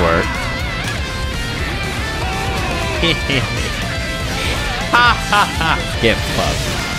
work. ha ha ha! Get fucked.